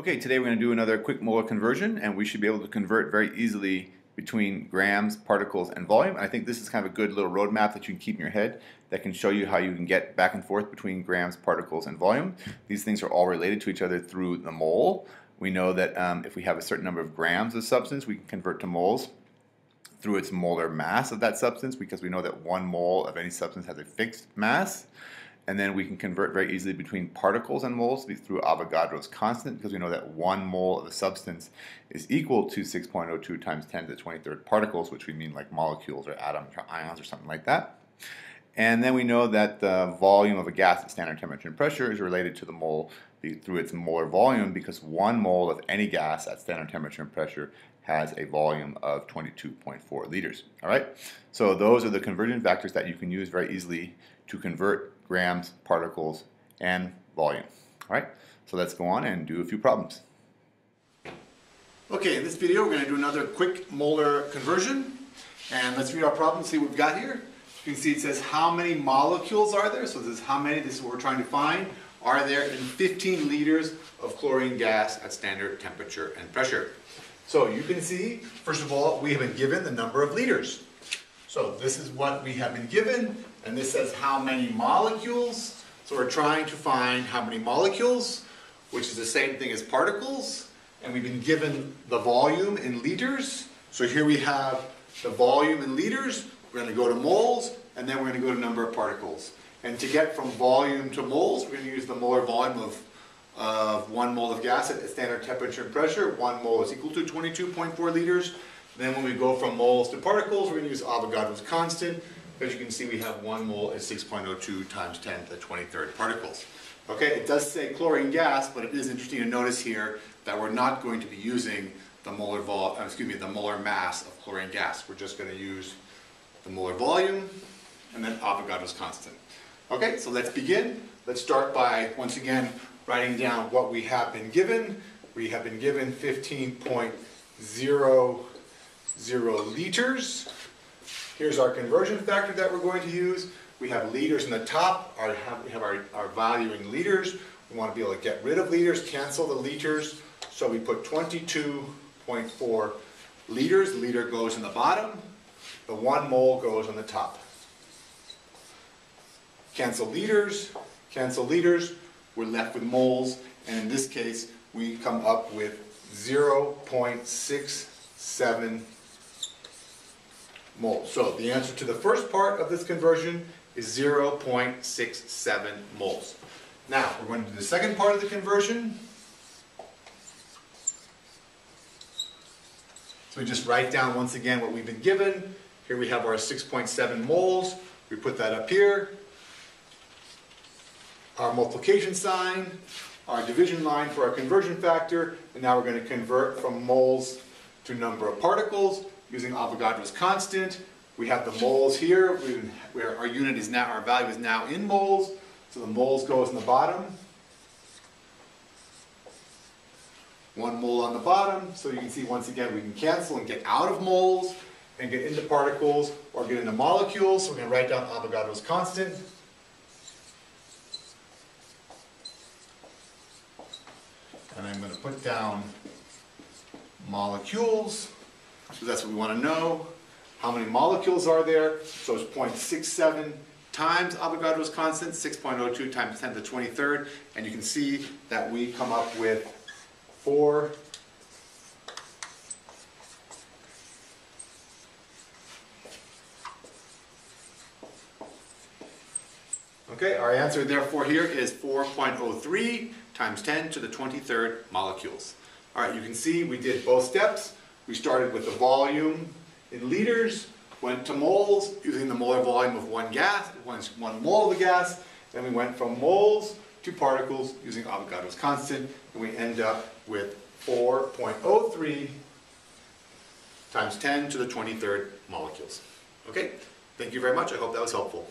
Okay, today we're going to do another quick molar conversion and we should be able to convert very easily between grams, particles, and volume. And I think this is kind of a good little roadmap that you can keep in your head that can show you how you can get back and forth between grams, particles, and volume. These things are all related to each other through the mole. We know that um, if we have a certain number of grams of substance, we can convert to moles through its molar mass of that substance because we know that one mole of any substance has a fixed mass and then we can convert very easily between particles and moles through Avogadro's constant because we know that one mole of a substance is equal to 6.02 times 10 to the 23rd particles, which we mean like molecules or atoms or ions or something like that. And then we know that the volume of a gas at standard temperature and pressure is related to the mole through its molar volume because one mole of any gas at standard temperature and pressure has a volume of 22.4 liters. All right, so those are the conversion factors that you can use very easily to convert grams, particles, and volume. All right, so let's go on and do a few problems. Okay, in this video we're going to do another quick molar conversion. And let's read our problem, see what we've got here. You can see it says how many molecules are there. So this is how many, this is what we're trying to find, are there in 15 liters of chlorine gas at standard temperature and pressure. So you can see, first of all, we have been given the number of liters. So this is what we have been given, and this says how many molecules. So we're trying to find how many molecules, which is the same thing as particles, and we've been given the volume in liters. So here we have the volume in liters, we're going to go to moles, and then we're going to go to number of particles. And to get from volume to moles, we're going to use the molar volume of, of one mole of gas at standard temperature and pressure. One mole is equal to 22.4 liters. Then when we go from moles to particles, we're going to use Avogadro's constant. As you can see, we have one mole is 6.02 times 10 to the 23rd particles. Okay, it does say chlorine gas, but it is interesting to notice here that we're not going to be using the molar vol, uh, excuse me, the molar mass of chlorine gas. We're just going to use the molar volume and then Avogadro's constant. Okay, so let's begin. Let's start by, once again, writing down what we have been given. We have been given 15.0 zero liters. Here's our conversion factor that we're going to use. We have liters in the top, our, we have our, our value in liters. We want to be able to get rid of liters, cancel the liters. So we put 22.4 liters. Liter goes in the bottom. The one mole goes on the top. Cancel liters, cancel liters. We're left with moles. And in this case, we come up with 0.67 moles. So the answer to the first part of this conversion is 0.67 moles. Now, we're going to do the second part of the conversion. So we just write down once again what we've been given. Here we have our 6.7 moles. We put that up here. Our multiplication sign, our division line for our conversion factor, and now we're going to convert from moles to number of particles using Avogadro's constant. We have the moles here, where our unit is now, our value is now in moles. So the moles goes in the bottom. One mole on the bottom, so you can see once again we can cancel and get out of moles and get into particles or get into molecules. So we're going to write down Avogadro's constant. And I'm going to put down molecules. So that's what we want to know. How many molecules are there? So it's 0.67 times Avogadro's constant, 6.02 times 10 to the 23rd. And you can see that we come up with 4 Okay, our answer therefore here is 4.03 times 10 to the 23rd molecules. All right, you can see we did both steps. We started with the volume in liters, went to moles using the molar volume of one gas, one, one mole of the gas, then we went from moles to particles using Avogadro's constant, and we end up with 4.03 times 10 to the 23rd molecules. Okay, thank you very much. I hope that was helpful.